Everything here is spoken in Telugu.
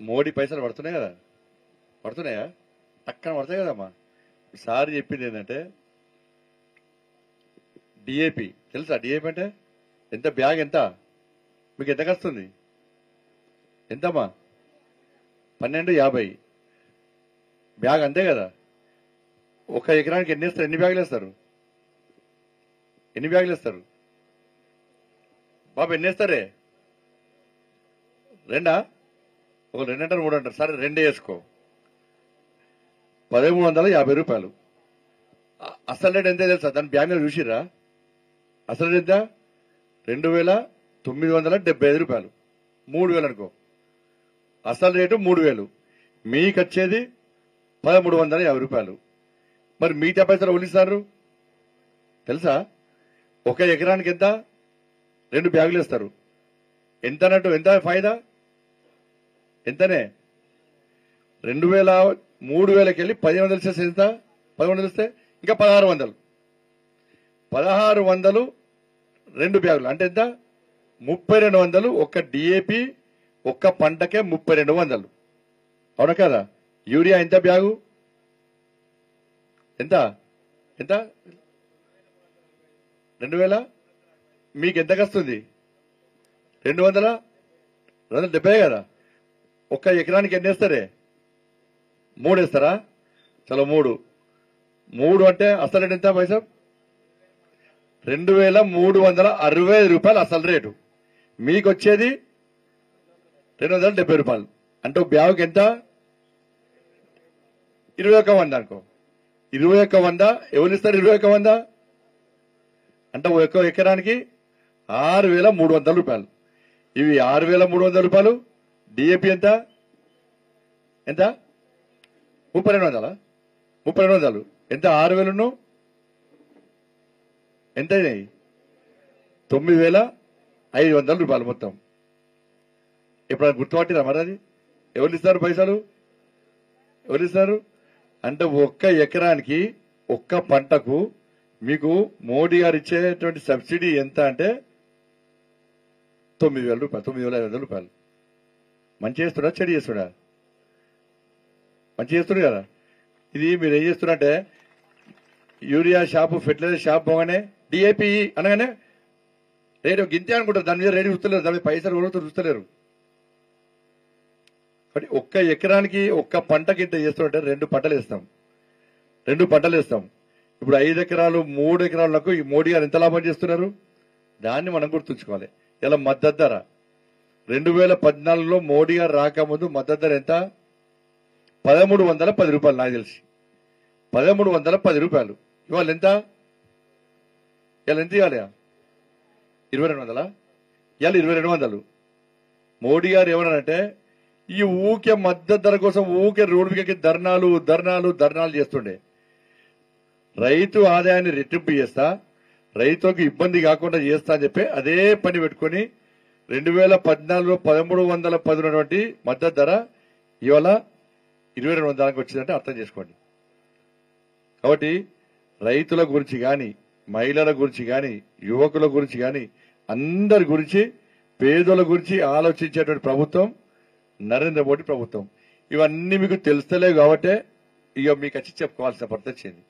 మోడీ పైసలు పడుతున్నాయి కదా. పడుతున్నాయా? టక్కన పడతాయి కదమ్మా. సార్ చెప్పింది ఏంటంటే డిఏపి తెలుసా డిఏపి అంటే? ఎంత బ్యాగ్ ఎంత? మీకు ఎంత వస్తుంది ఎంతమ్మా? పన్నెండు యాభై. బ్యాగ్ అంతే కదా. ఒక ఎకరానికి ఎన్ని వేస్తారు? ఎన్ని బ్యాగులు వేస్తారు? ఎన్ని బ్యాగులు వేస్తారు? బాబు ఎన్ని వేస్తారే? రెండా? ఒక రెండు మూడు అంటారు సరే రెండే వేసుకో. పదమూడు వందల యాభై రూపాయలు. అసలు రేట్ ఎంత తెలుసా? దాని బ్యాగ్ మీద అసలు రేట్ ఎంత? రెండు వేల తొమ్మిది వందల డెబ్బై ఐదు రూపాయలు. మూడు వేలు అనుకో. అసలు రేటు మూడు వేలు. మీకు వచ్చేది పదమూడు వందల యాభై రూపాయలు. మరి మిగతా పైసలు ఉలిస్తారు తెలుసా? ఒక ఎకరానికి ఎంత? రెండు బ్యాగులు ఇస్తారు ఎంత అన్నట్టు? ఎంత ఫాయిదా? ఎంతనే? రెండు వేల మూడు వేలకి వెళ్ళి పదిహేను వందలు చేస్తే ఎంత? పదిహేను వందలు ఇస్తే ఇంకా పదహారు వందలు. పదహారు వందలు రెండు బ్యాగులు. అంటే ఎంత? ముప్పై రెండు వందలు ఒక్క డిఏపి ఒక్క పంటకే ముప్పై రెండు వందలు. అవునా కదా? యూరియా ఎంత బ్యాగు? ఎంత? ఎంత? రెండు వేల? మీకు ఎంతకు వస్తుంది రెండు వందల? రెండు వందల డెబ్బై కదా? ఒక్క ఎకరానికి ఎన్ని వేస్తారే? మూడు వేస్తారా? చలో మూడు. మూడు అంటే అసలు రేటు ఎంత పైసా? రెండు వేల మూడు వందల అరవై ఐదు రూపాయలు అసలు రేటు. మీకు వచ్చేది రెండు వందల డెబ్బై రూపాయలు. అంటే బ్యాగుకి ఎంత? ఇరవై ఒక్క వంద అనుకో. ఇరవై ఒక్క వంద ఎవరు ఇస్తారు ఇరవై ఒక్క వంద? అంటే ఒక ఎకరానికి ఆరు వేల మూడు వందల రూపాయలు. ఇవి ఆరు వేల మూడు వందల రూపాయలు. డిఏపి ఎంత? ఎంత? ముప్పై రెండు వందల? ముప్పై రెండు వందలు. ఎంత? ఆరు వేలు ఎంత అయినాయి? తొమ్మిది వేల ఐదు వందల రూపాయలు మొత్తం. ఇప్పుడు అది గుర్తుపట్టిరా మరి అది ఎవరు ఇస్తారు పైసలు? ఎవరు ఇస్తారు? అంటే ఒక్క ఎకరానికి ఒక్క పంటకు మీకు మోడీ గారు ఇచ్చేటువంటి సబ్సిడీ ఎంత అంటే తొమ్మిది వేల రూపాయలు తొమ్మిది వేల ఐదు వందల రూపాయలు. మంచి చేస్తుడా చెడు చేస్తుడా మంచి చేస్తుడు కదా? ఇది మీరు ఏం చేస్తున్నారంటే యూరియా షాపు ఫెర్టిలైజర్ షాప్ పోగానే డిఏపి అనగానే రేటు గింతే అనుకుంటారు. దాని మీద రేటు చూస్తలేరు. దాని మీద పైసలు కొడుతూ చూస్తలేరు. కాబట్టి ఒక్క ఎకరానికి ఒక్క పంటకి ఇంత చేస్తుంటే రెండు పంటలు వేస్తాం. రెండు పంటలు వేస్తాం. ఇప్పుడు ఐదు ఎకరాలు మూడు ఎకరాలకు ఈ మోడీ గారు ఎంత లాభం చేస్తున్నారు? దాన్ని మనం గుర్తుంచుకోవాలి. ఇలా మద్దతు ధర. రెండు వేల పద్నాలుగులో మోడీ గారు రాకముందు మద్దతు ధర ఎంత? పదమూడు వందల పది రూపాయలు నాకు తెలిసి. పదమూడు వందల పది రూపాయలు. ఇవాళ ఎంత? ఇవాళ ఎంత ఇవ్వాలి? ఇరవై రెండు వందల? ఇవాళ ఇరవై రెండు వందలు. మోడీ గారు ఏమన్నారంటే ఈ ఊకే మద్దతు ధర కోసం ఊకే రోడ్డు మీదకి ధర్నాలు ధర్నాలు ధర్నాలు చేస్తుండే. రైతు ఆదాయాన్ని రెట్టింపు చేస్తా రైతులకు ఇబ్బంది కాకుండా చేస్తా అని చెప్పి అదే పని పెట్టుకొని రెండు వేల పద్నాలుగులో పదమూడు వందల పది ఉన్నటువంటి మద్దతు ధర ఇవాళ ఇరవై రెండు వందలకి వచ్చిందంటే అర్థం చేసుకోండి. కాబట్టి రైతుల గురించి కానీ మహిళల గురించి కానీ యువకుల గురించి కానీ అందరి గురించి పేదల గురించి ఆలోచించేటువంటి ప్రభుత్వం నరేంద్ర మోడీ ప్రభుత్వం. ఇవన్నీ మీకు తెలుస్తలేవు కాబట్టే ఇక మీకు వచ్చి చెప్పుకోవాల్సిన పరిస్థితి వచ్చింది.